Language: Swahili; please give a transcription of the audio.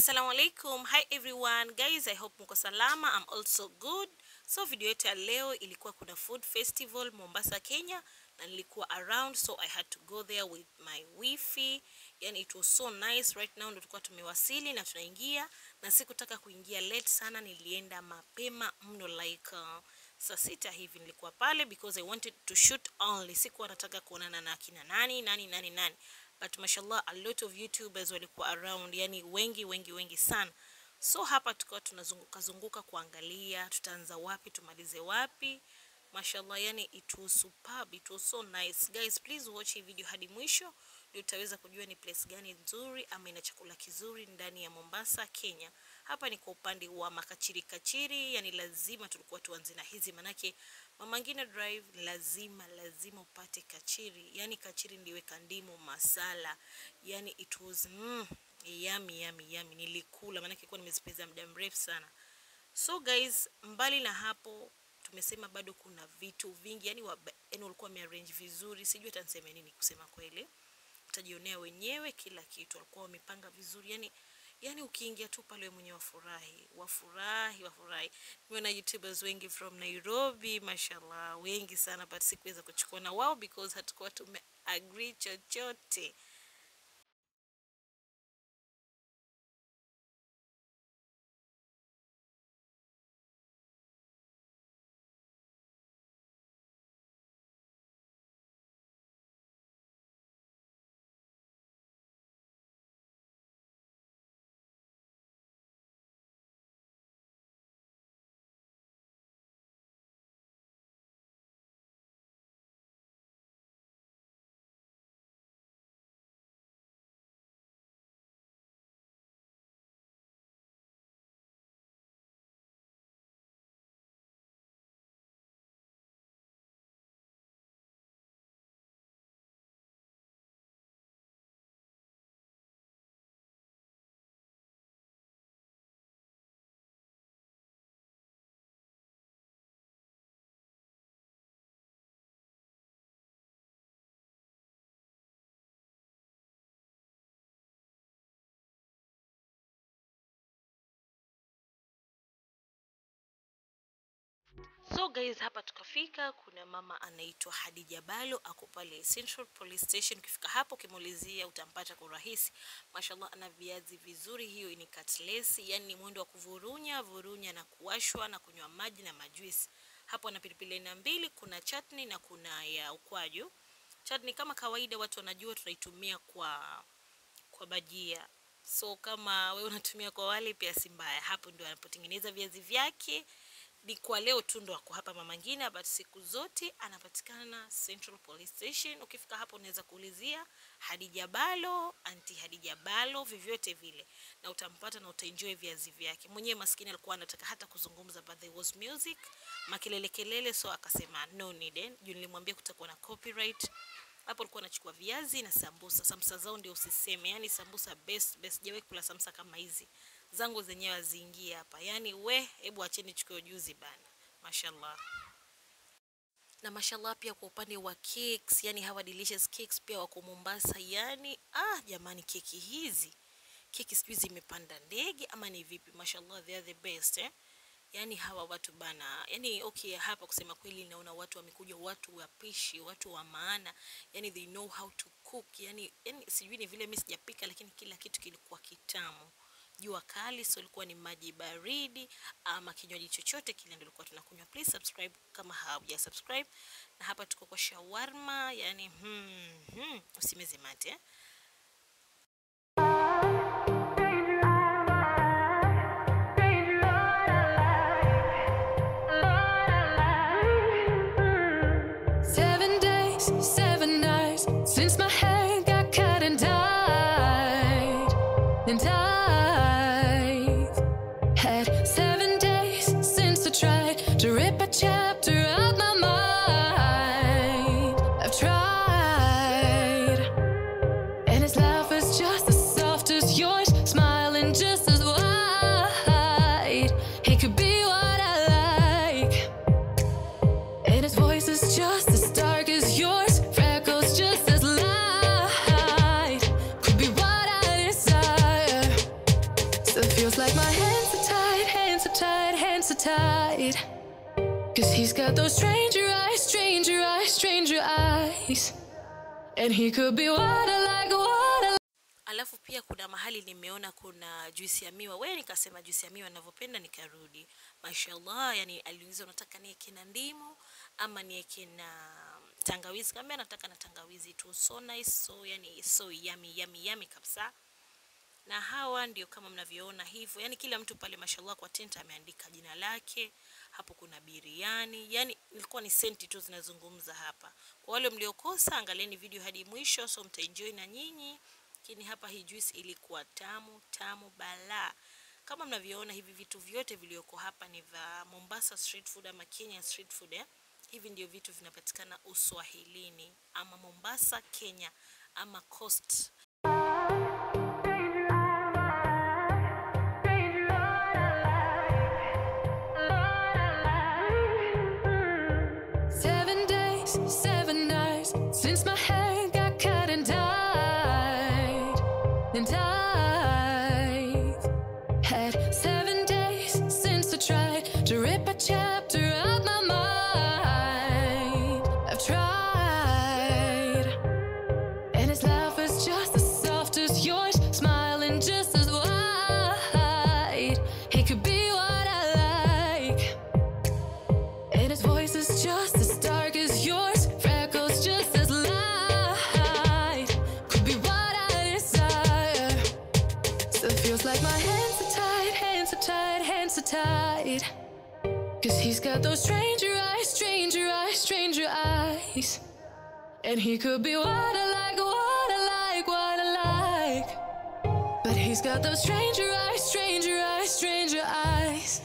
Assalamu alaikum. Hi everyone. Guys, I hope mko salama. I'm also good. So video yetu ya leo ilikuwa kuna food festival Mombasa, Kenya na nilikuwa around so I had to go there with my wifi. Yani it was so nice. Right now ndo tulikuwa tumewasili na tunaingia na sikutaka kuingia late sana, nilienda mapema mno like uh, saa sita hivi nilikuwa pale because I wanted to shoot only. Sikuwa nataka kuonana na kina nani nani nani nani but mashallah a lot of youtubers walikuwa around yani wengi wengi wengi sana. So hapa tukawa tunazunguka zunguka kuangalia tutaanza wapi tumalize wapi. Mashallah yani it was superb it was so nice. Guys please watch hii video hadi mwisho ndio utaweza kujua ni place gani nzuri ama ina chakula kizuri ndani ya Mombasa Kenya. Hapa ni kwa upande wa makachiri kachiri yani lazima tulikuwa tuanze na hizi manake Mama Ngina Drive lazima lazima upate kachiri. Yani kachiri niliweka ndimu masala. Yani it was mm, yummy yummy yummy. Nilikula maanake ilikuwa nimezipeza muda mrefu sana. So guys mbali na hapo tumesema bado kuna vitu vingi. Yani wa, yani walikuwa wamearrange vizuri. Sijui hata niseme nini kusema kweli utajionea wenyewe kila kitu walikuwa wamepanga vizuri. Yani yani ukiingia tu pale wewe mwenyewe wafurahi wafurahi wafurahi. Nimeona youtubers wengi from nairobi mashallah wengi sana but sikuweza kuchukua na wao because hatukuwa tume agree chochote So guys, hapa tukafika, kuna mama anaitwa Hadija Balo ako pale Central Police Station. Ukifika hapo ukimuulizia utampata kwa urahisi. Mashallah, ana viazi vizuri, hiyo ni katlesi, yani ni mwendo wa kuvurunya vurunya na kuwashwa na kunywa maji na majuisi. Hapo ana pilipili aina mbili, kuna chutney na kuna ya ukwaju. Chutney kama kawaida watu wanajua tunaitumia kwa kwa bajia so kama wewe unatumia kwa wali pia si mbaya. Hapo ndio anapotengeneza viazi vyake ni kwa leo tu ndo ako hapa Mama Ngina, but siku zote anapatikana Central Police Station. Ukifika hapo unaweza kuulizia Hadija Balo, anti Hadija Balo, vyovyote vile, na utampata na utaenjoy viazi vyake. Mwenyewe maskini alikuwa anataka hata kuzungumza, but there was music, makelele kelele, so akasema no need. Juu nilimwambia kutakuwa na copyright hapo alikuwa anachukua viazi na sambusa. Sambusa zao ndio usiseme, yani sambusa best best. Sijawahi kula sambusa kama hizi zangu zenyewe haziingie hapa, yani we, hebu acheni chukue ujuzi bana, mashallah na mashallah pia kwa upande wa cakes, yani hawa delicious cakes pia wako Mombasa. Yani ah, jamani, keki hizi keki sijui zimepanda ndege ama ni vipi? Mashallah, they are the best eh? Yani hawa watu bana, yani okay, hapa kusema kweli naona watu wamekuja, watu wapishi, watu wa maana, yani they know how to cook. Yani, yani sijui ni vile mimi sijapika, lakini kila kitu kilikuwa kitamu jua kali, so ilikuwa ni maji baridi ama kinywaji chochote kile ndio ilikuwa tunakunywa. Please subscribe kama hauja subscribe. Na hapa tuko kwa shawarma, yani hmm, hmm, usimeze mate eh? And tied. Cause he's got those stranger eyes, stranger eyes, stranger eyes. And he could be water like, water. Alafu pia kuna mahali nimeona kuna juisi ya miwa we nikasema juisi ya miwa ninavyopenda nikarudi mashallah yani aliuliza unataka nieke na ndimu ama nieke na tangawizi kaambia nataka na tangawizi tu so nice so yani so yummy yummy yummy kabisa na hawa ndio kama mnavyoona hivyo. Yani kila mtu pale mashallah kwa tent ameandika jina lake. Hapo kuna biriani. Yani ilikuwa ni senti tu zinazungumza hapa. Kwa wale mliokosa angalieni video hadi mwisho so mtaenjoy na nyinyi. Lakini hapa hii juice ilikuwa tamu tamu balaa kama mnavyoona hivi vitu vyote vilioko hapa ni vya Mombasa street food ama Kenya street food eh? hivi ndio vitu vinapatikana uswahilini ama Mombasa Kenya ama coast had seven days since I tried to rip a chapter out my mind. I've tried, and his laugh is just as soft as yours, smiling just as wide. He could be what I like. And his voice is just as dark as yours, freckles just as light. Could be what I desire. Still feels like my tied, tied, hands are tied. Cause he's got those stranger eyes, stranger eyes, stranger eyes. And he could be what I like, what I like, what I like. But he's got those stranger eyes, stranger eyes, stranger eyes.